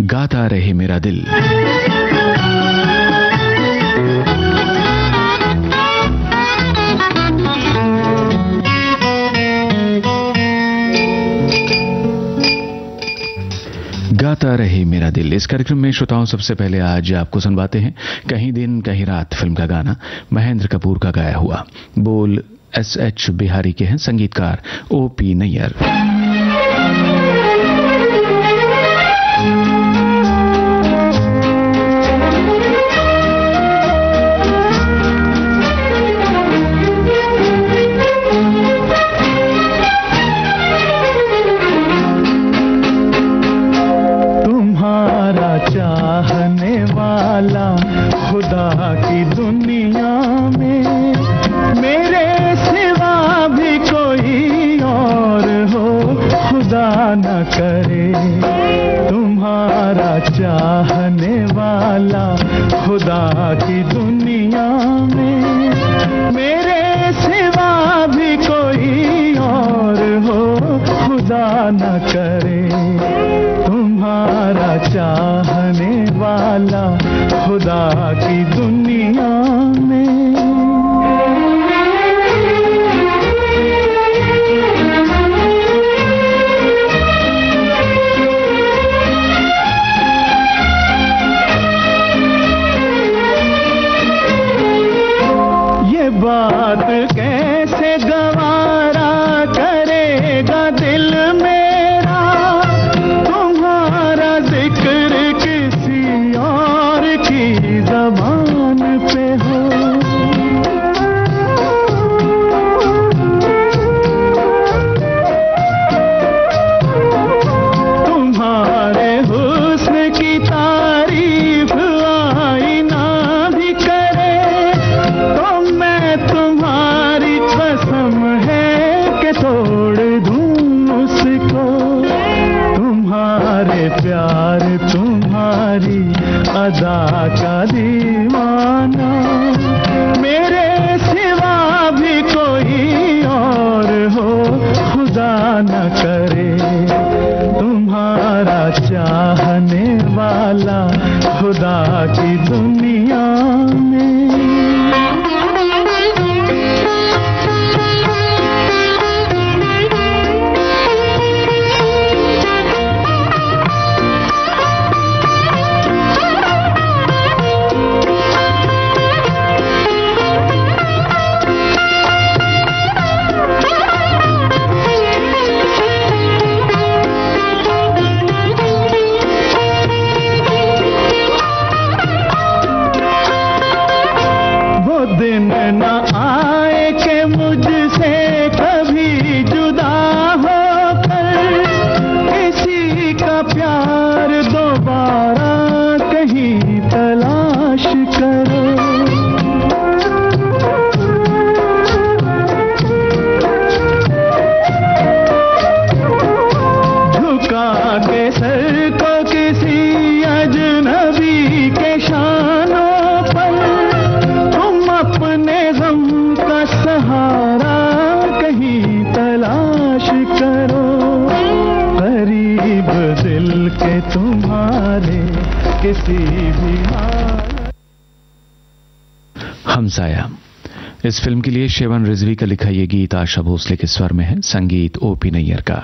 गाता रहे मेरा दिल। गाता रहे मेरा दिल। इस कार्यक्रम में श्रोताओं, सबसे पहले आज आपको सुनवाते हैं। कहीं दिन, कहीं रात फ़िल्म का गाना महेंद्र कपूर का गाया हुआ। बोल एस एच बिहारी के हैं संगीतकार ओ पी नैयर। जबान पे हो। तुम्हारे किसी भी हमसाया इस फ़िल्म के लिए शेवन रिजवी का लिखा यह गीत आशा भोसले के स्वर में है, संगीत ओपी नैयर का।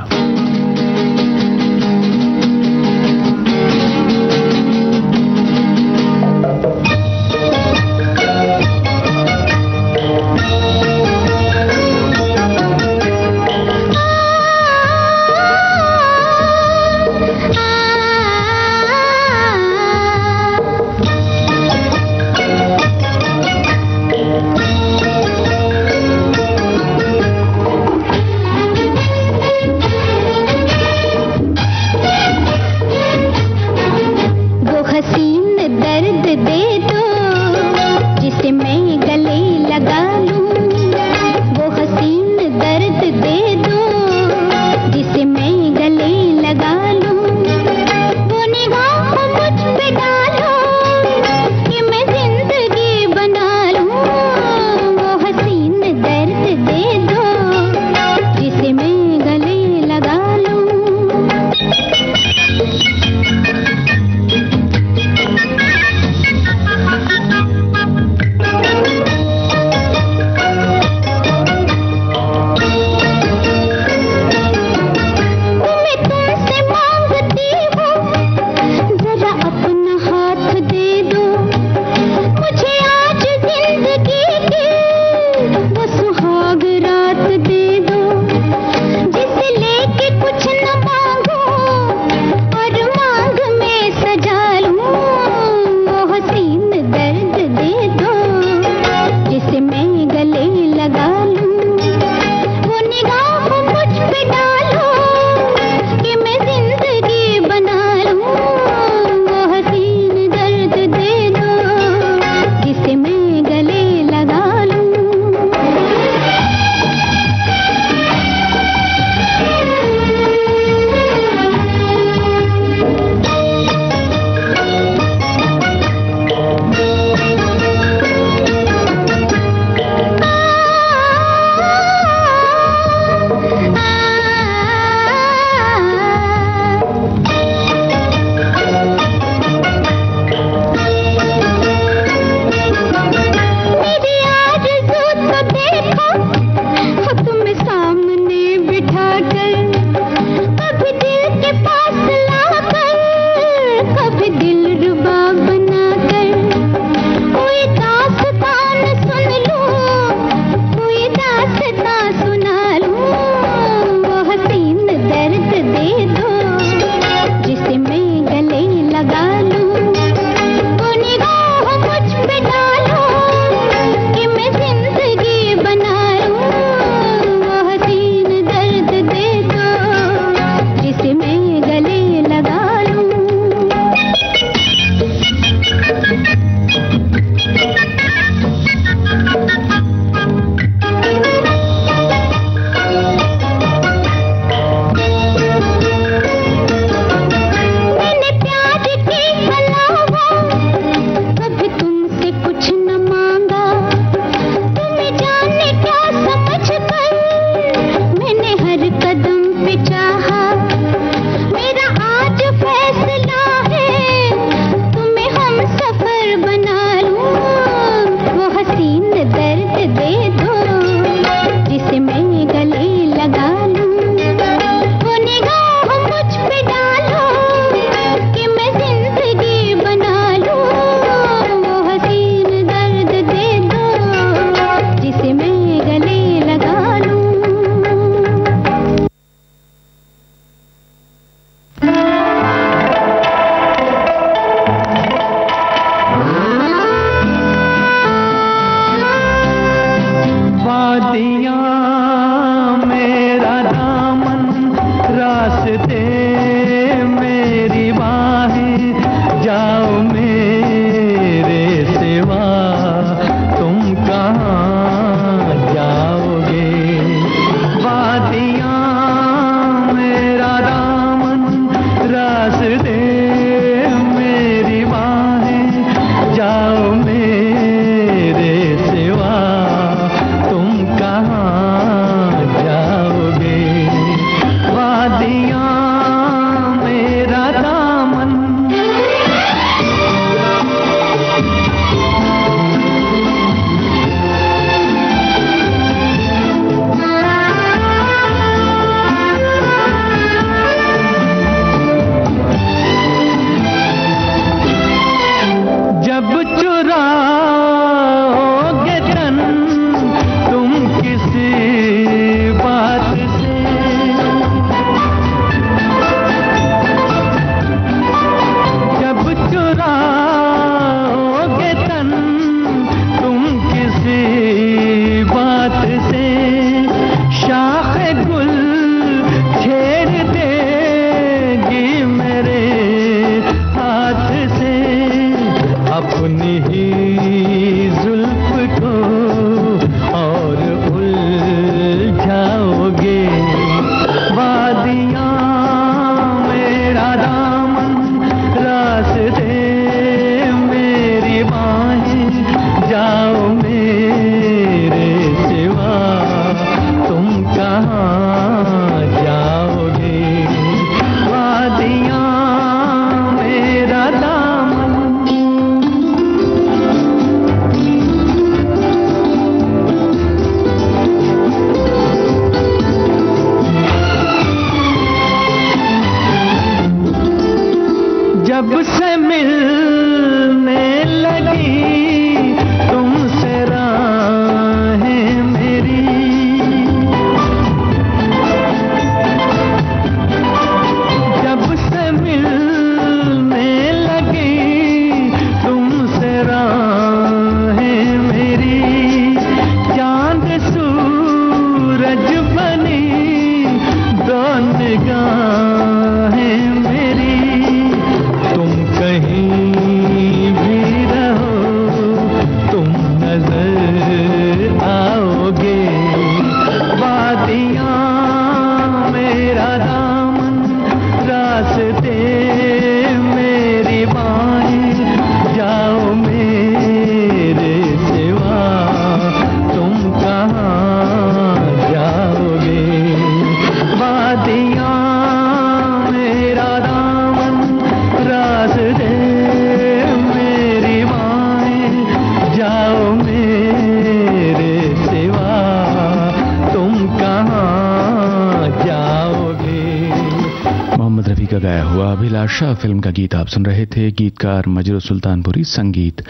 बादशाह फ़िल्म का गीत आप सुन रहे थे, गीतकार मजरू सुल्तानपुरी, संगीत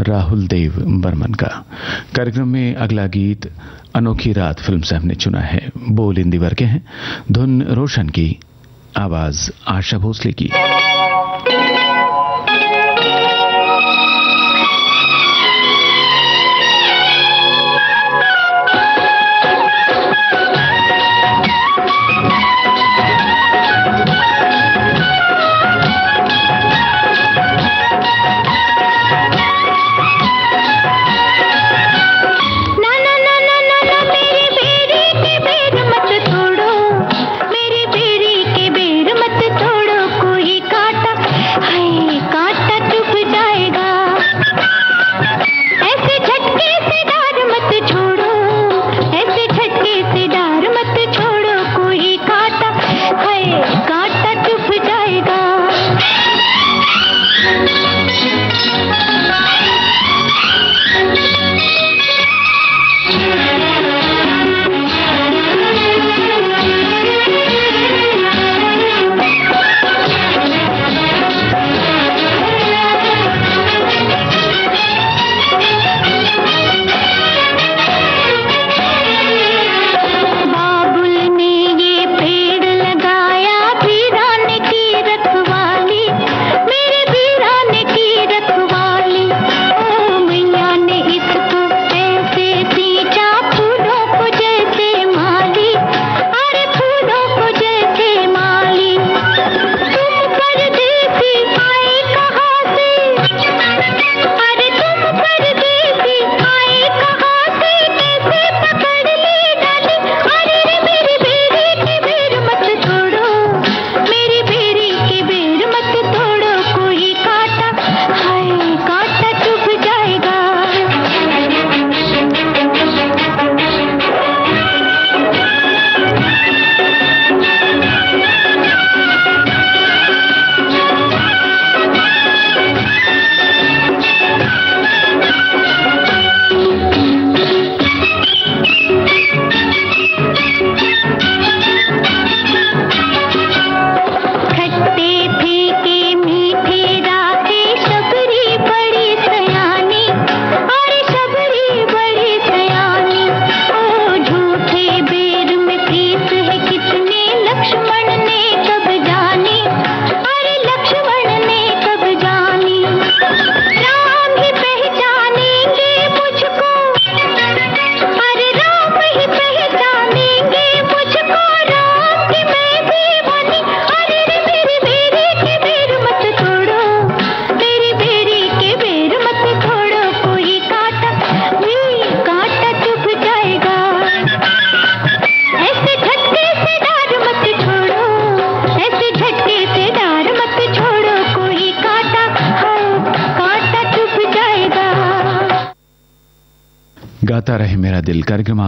राहुल देव बर्मन का। कार्यक्रम में अगला गीत अनोखी रात फ़िल्म से हमने चुना है। बोल इंदिवर के हैं। धुन रोशन की आवाज़ आशा भोसले की।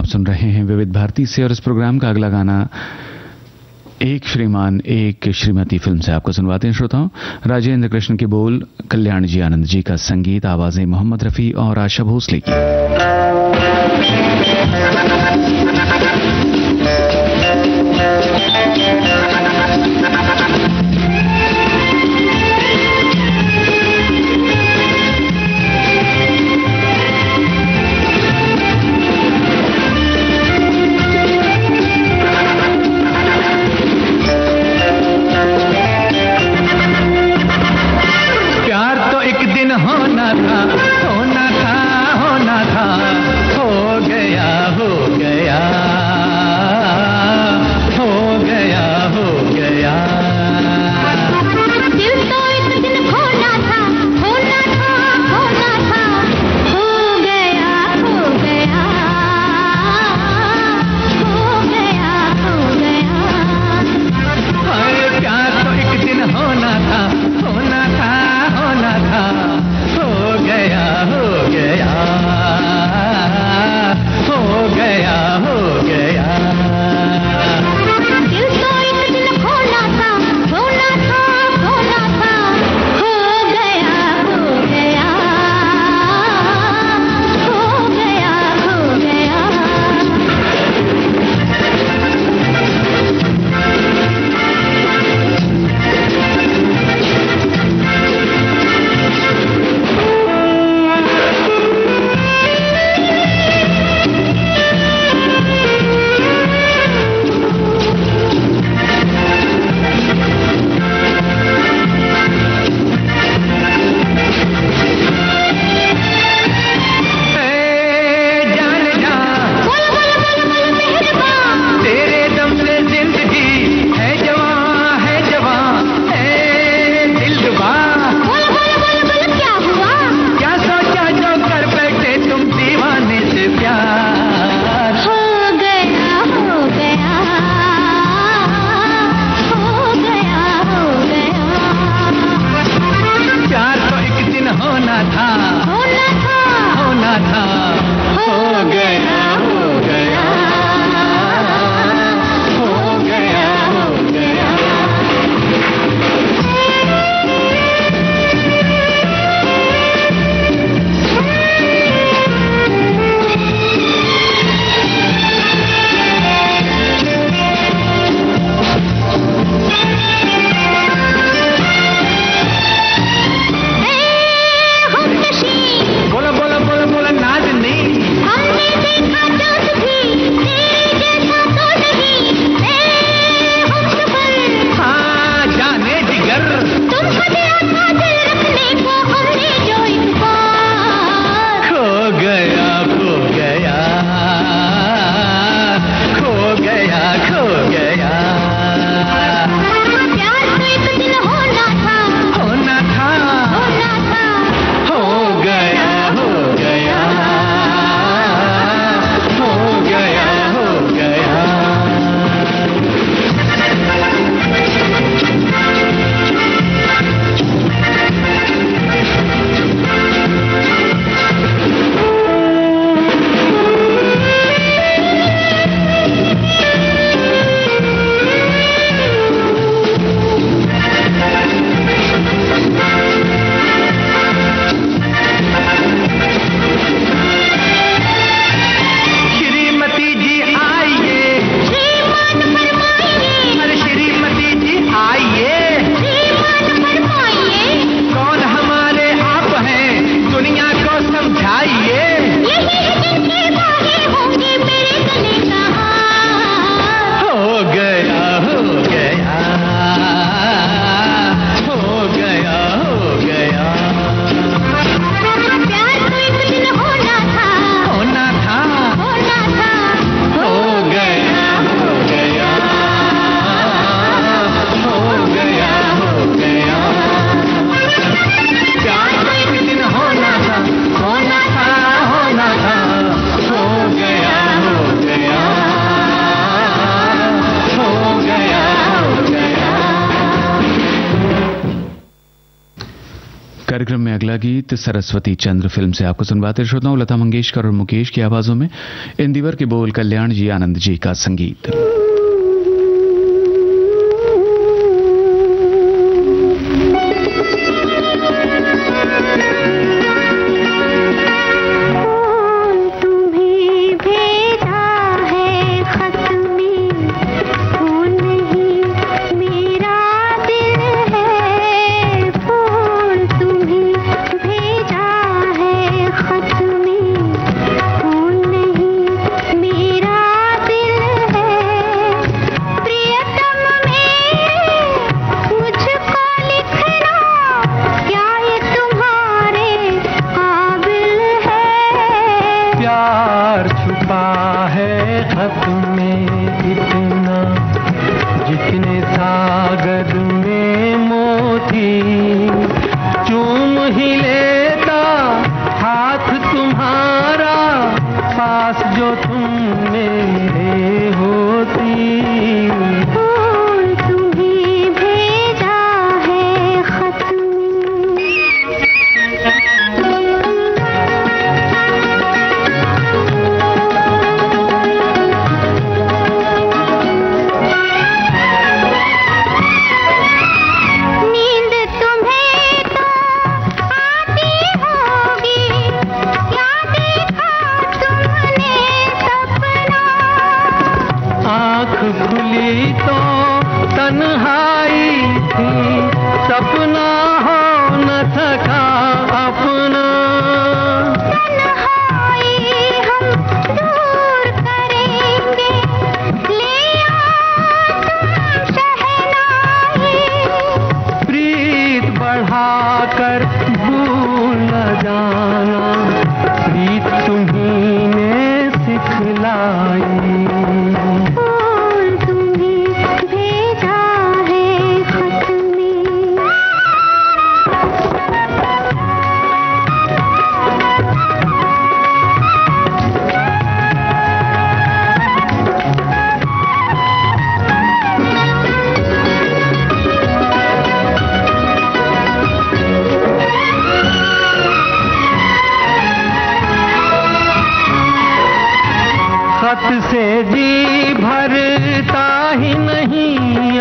आप सुन रहे हैं विविध भारती से और इस प्रोग्राम का अगला गाना एक श्रीमान, एक श्रीमती फ़िल्म से आपको सुनवाते हैं श्रोताओं। राजेंद्र कृष्ण के बोल, कल्याण जी आनंद जी का संगीत, आवाज़ें मोहम्मद रफी और आशा भोसले की। सरस्वती चंद्र फ़िल्म से आपको सुनवाते श्रोताओं, लता मंगेशकर और मुकेश की आवाज़ों में इंदिवर के बोल कल्याण जी, आनंद जी का संगीत।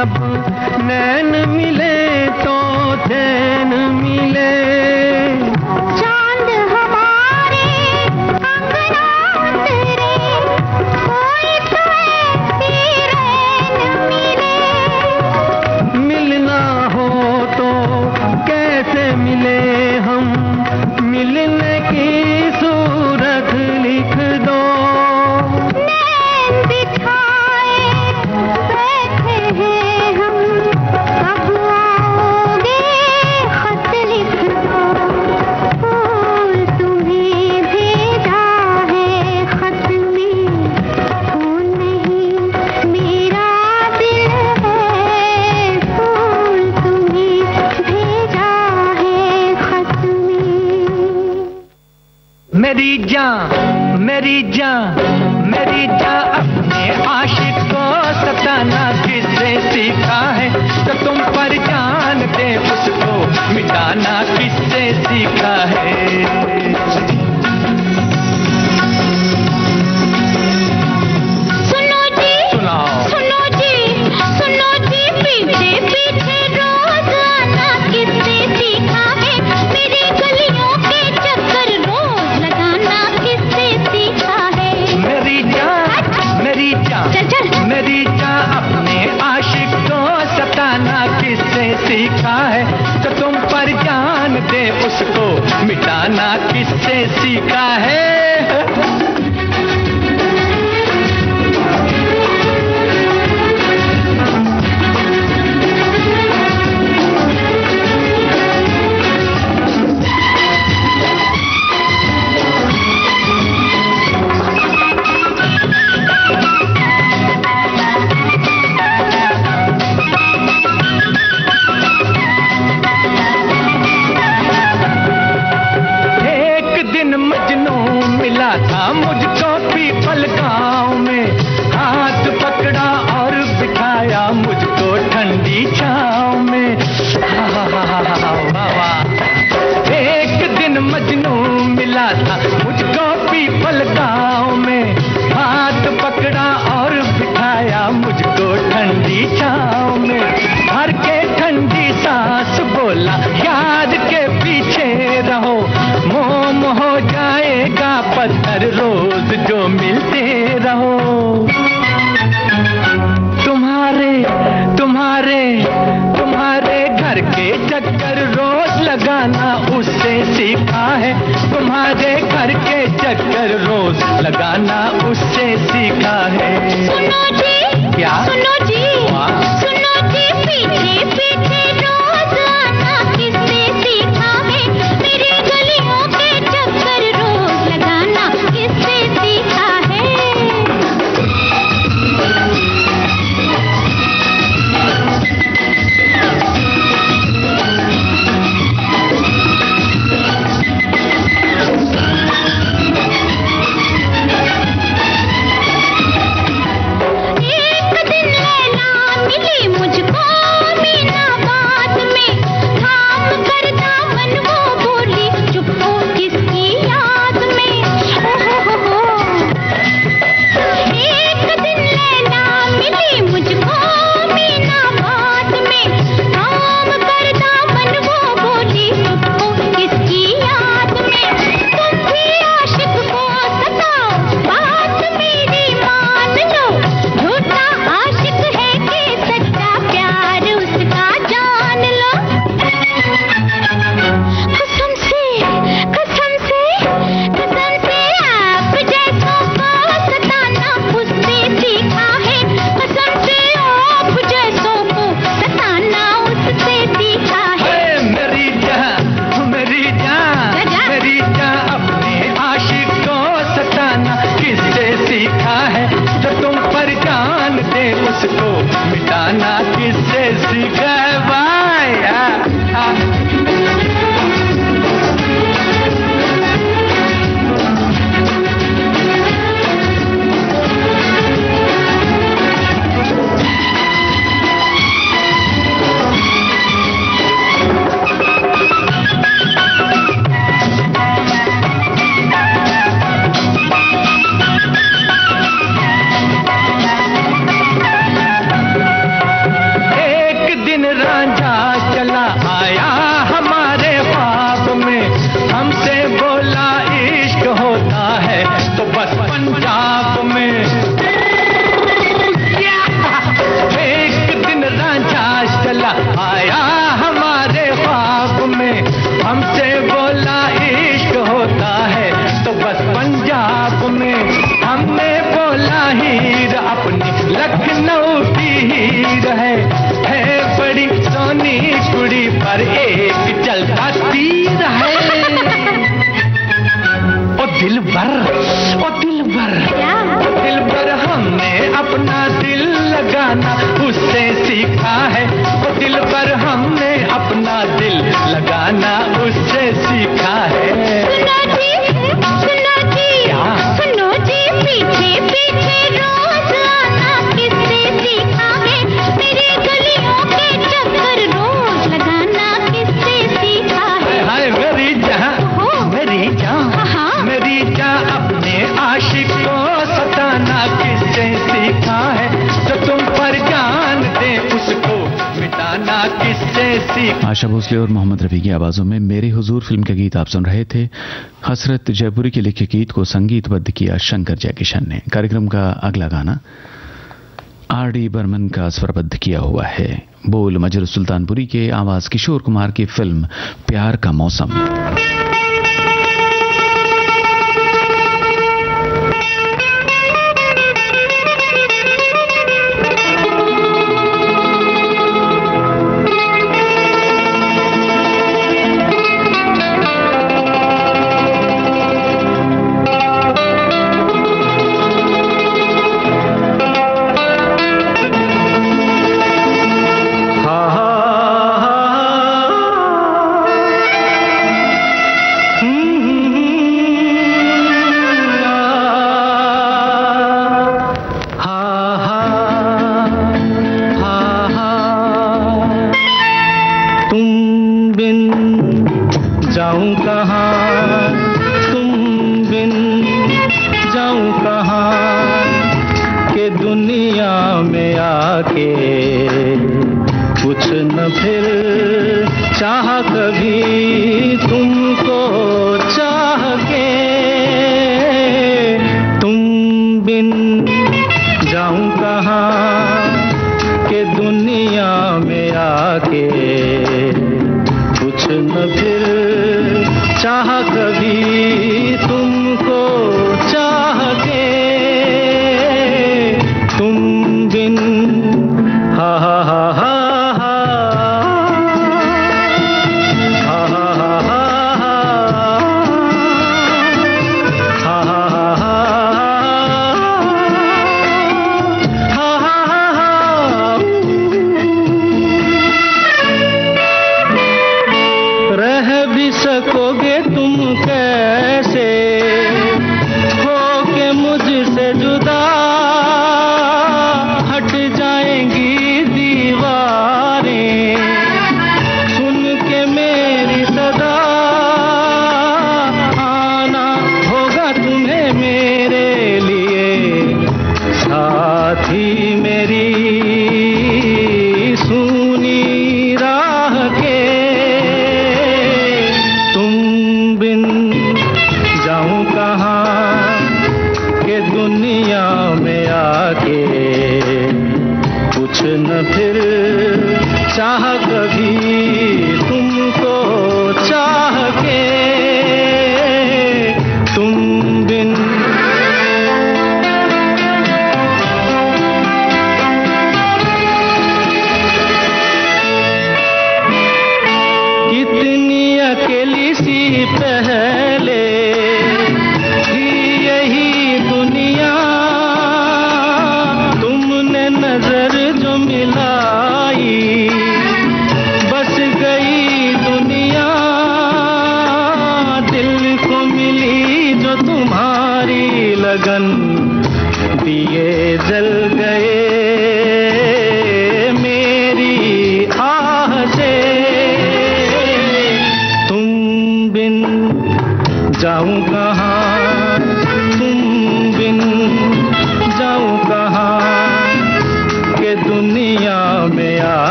अब नैन मिले तो चैन मिले। मेरी जा मेरी जा अपने आशिक को सताना किसने सीखा है? तो तुम पर जान दे, उसको मिटाना किससे सीखा है? गाना किससे सीखा है? दिलबर ओ दिलबर। दिलबर हमने अपना दिल लगाना उससे सीखा है। ओ दिलबर हमने अपना दिल लगाना उससे सीखा है। आशा भोसले और मोहम्मद रफी की आवाजों में मेरे हुजूर फ़िल्म के गीत आप सुन रहे थे। हसरत जयपुरी के लिखे गीत को संगीतबद्ध किया शंकर जयकिशन ने। कार्यक्रम का अगला गाना आर डी बर्मन का स्वरबद्ध किया हुआ है। बोल मजर सुल्तानपुरी के आवाज़ किशोर कुमार की फ़िल्म प्यार का मौसम।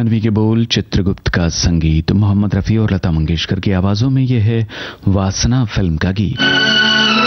जानवी के बोल चित्रगुप्त का संगीत मोहम्मद रफ़ी और लता मंगेशकर की आवाज़ों में यह है वासना फ़िल्म का गीत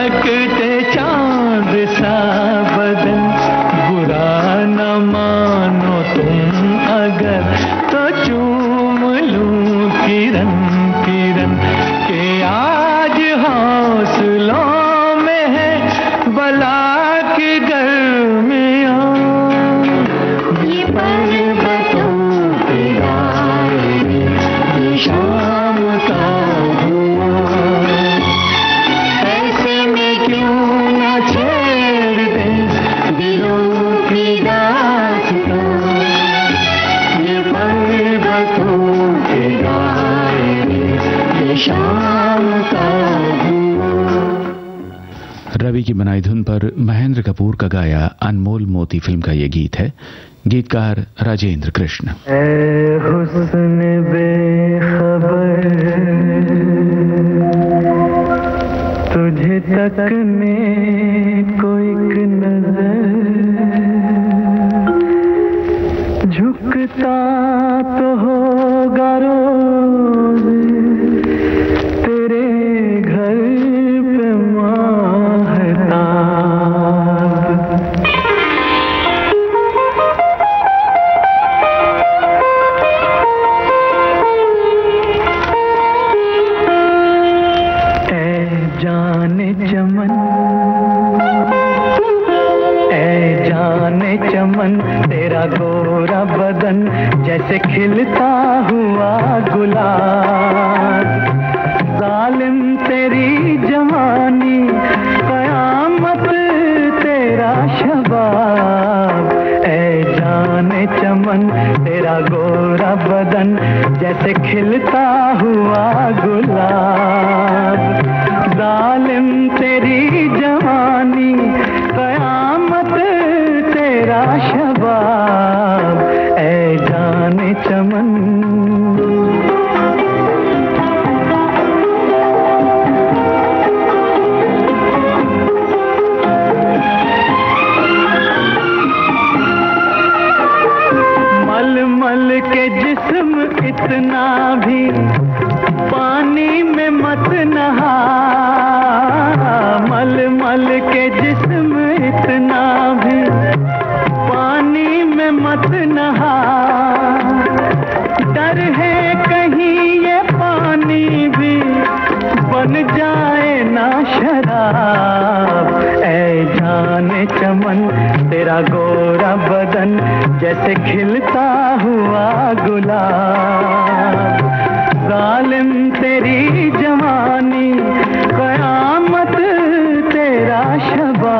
चमकते चाँद सा। और महेंद्र कपूर का गाया अनमोल मोती फ़िल्म का ये गीत है। गीतकार राजेंद्र कृष्ण। तुझे तक में कोई नज़र गोरा बदन जैसे खिलता हुआ गुलाब। जालिम तेरी जवानी, कयामत तेरा शबाब। ऐ जान चमन इतना भी पानी में मत नहा। मल मल के जिस्म इतना भी पानी में मत नहा। डर है कहीं ये पानी भी बन जाए ना शराब। ऐ जान चमन, तेरा गोरा बदन जैसे खिलता हुआ गुलाब। जालिम तेरी जवानी कयामत तेरा शबा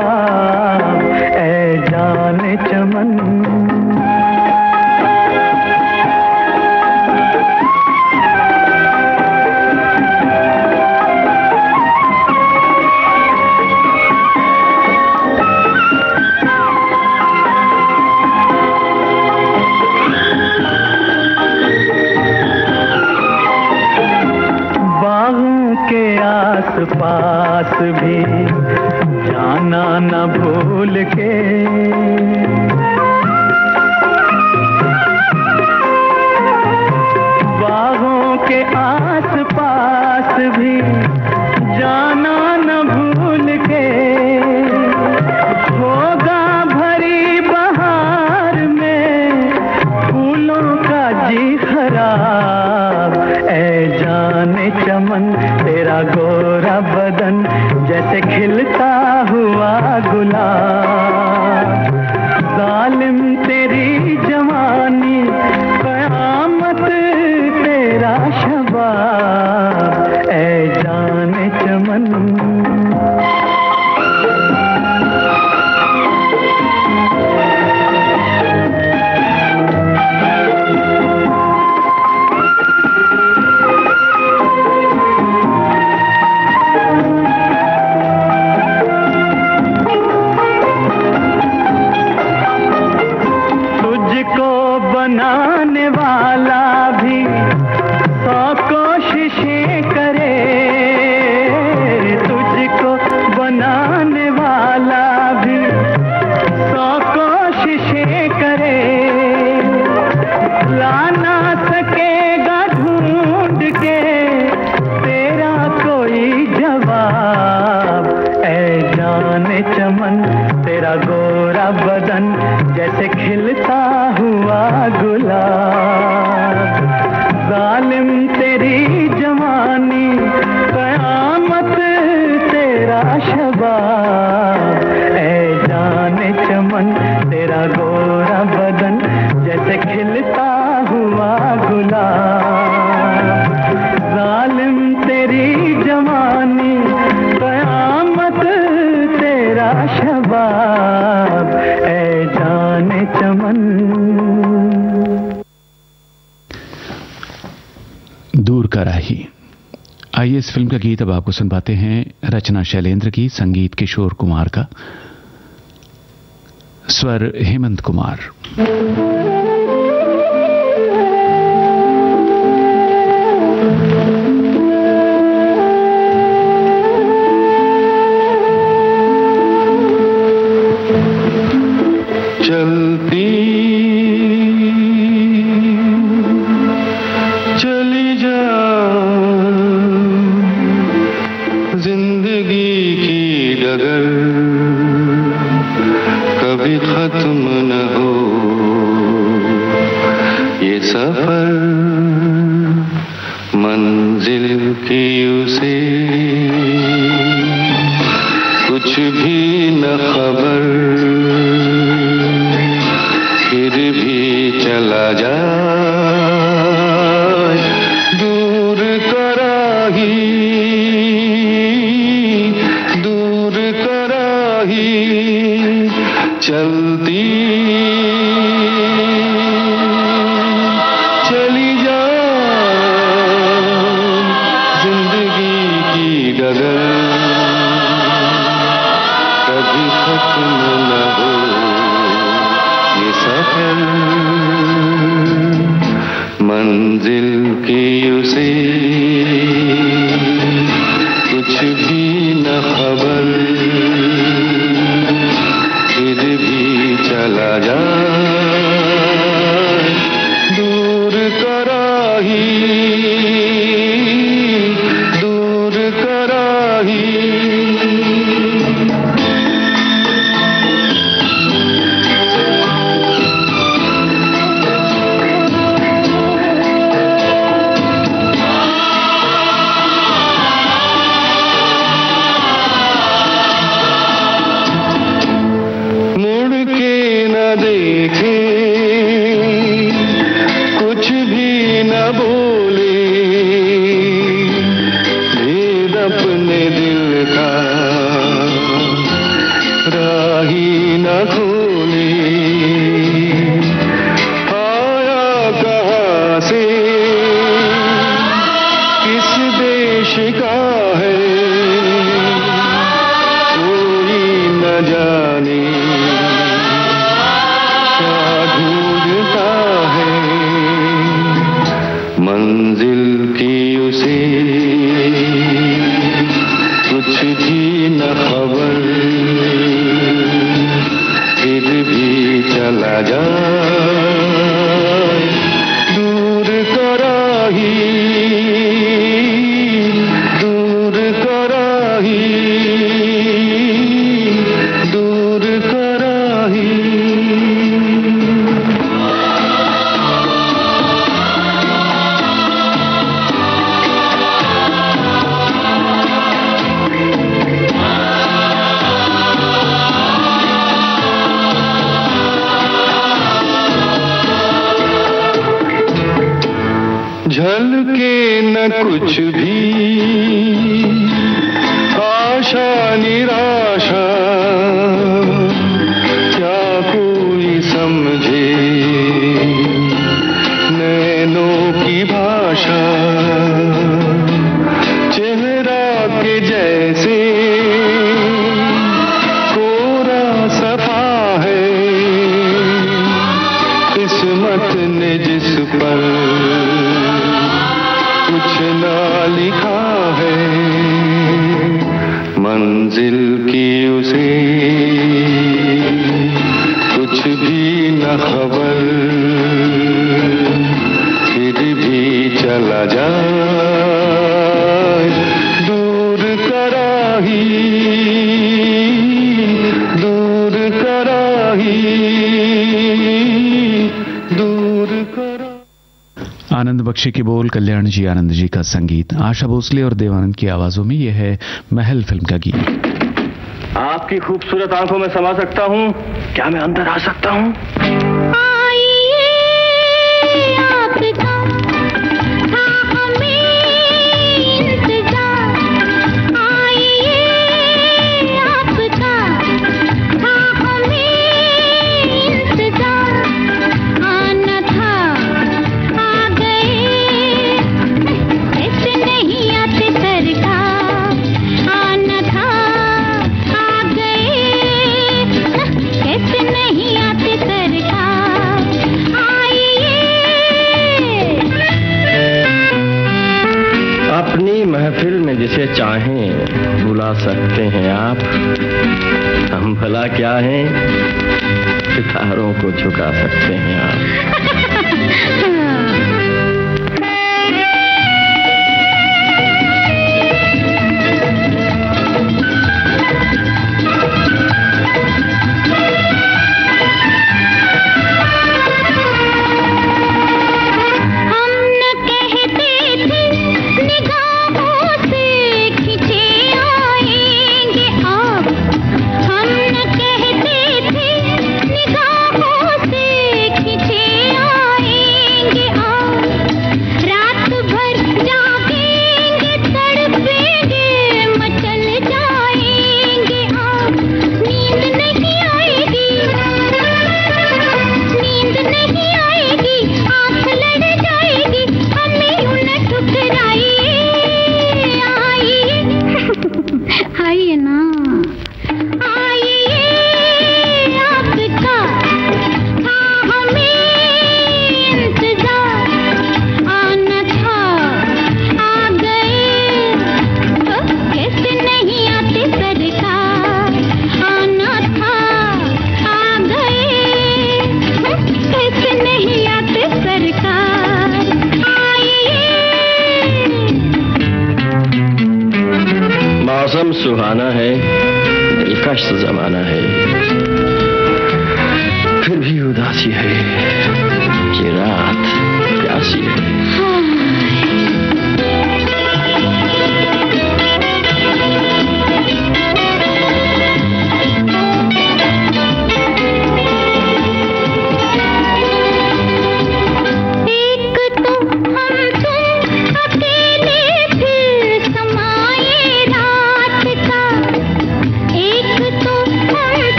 ए जान चमन ना न भूल के दूर कर राही। आइए इस फ़िल्म का गीत अब आपको सुनवाते हैं। रचना शैलेंद्र की, संगीत किशोर कुमार का। स्वर हेमंत कुमार। भाषा। साक्षी की बोल, कल्याण जी, आनंद जी का संगीत। आशा भोसले और देवानंद की आवाजों में यह है महल फ़िल्म का गीत। आपकी खूबसूरत आँखों में समा सकता हूँ। क्या मैं अंदर आ सकता हूँ? चुका सकते हैं।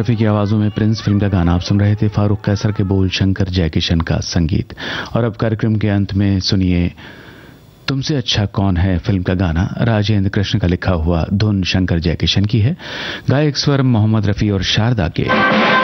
रफ़ी की आवाज़ों में प्रिंस फ़िल्म का गाना आप सुन रहे थे, फारूक कैसर के बोल शंकर जयकिशन का संगीत। और अब कार्यक्रम के अंत में सुनिए, तुमसे अच्छा कौन है फ़िल्म का गाना? राजेंद्र कृष्ण का लिखा हुआ धुन शंकर जयकिशन की है। गायक स्वर मोहम्मद रफ़ी और शारदा के।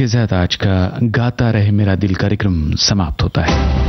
के साथ आज का गाता रहे मेरा दिल कार्यक्रम समाप्त होता है।